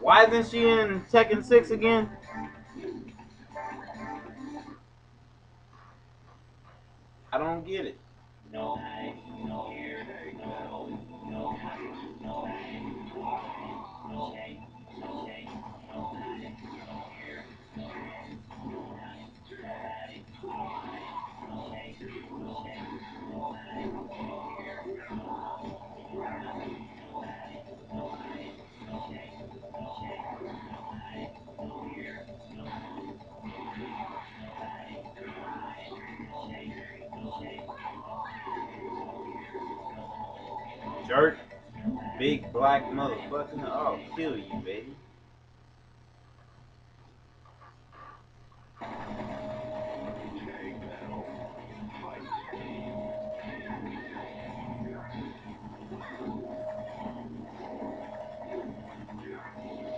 Why isn't she in Tekken 6 again? I don't get it. No, no, here, no, no, no, no, Jerk. Big black motherfucker. I'll kill you, baby.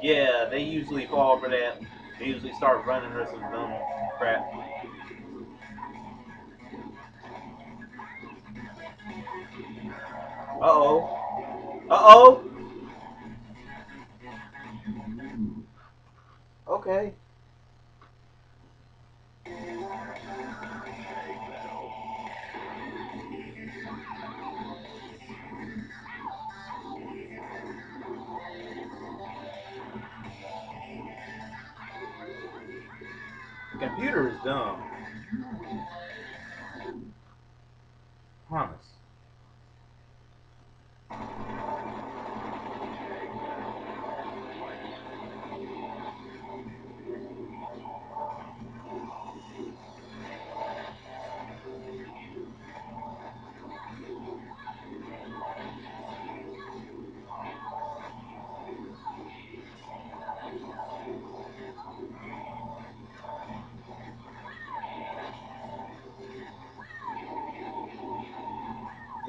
Yeah, they usually fall for that. They usually start running her some dumb crap. Uh-oh. Uh-oh. Okay. The computer is dumb. Promise.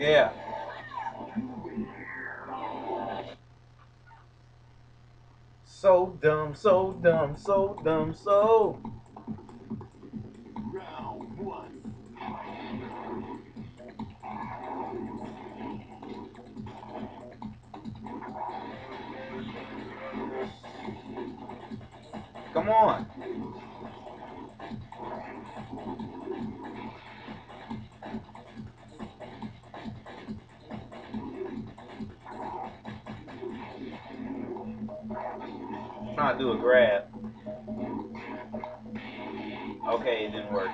Yeah. So dumb, so dumb, so dumb, so. Round one. Come on. Trying to do a grab. Okay, it didn't work.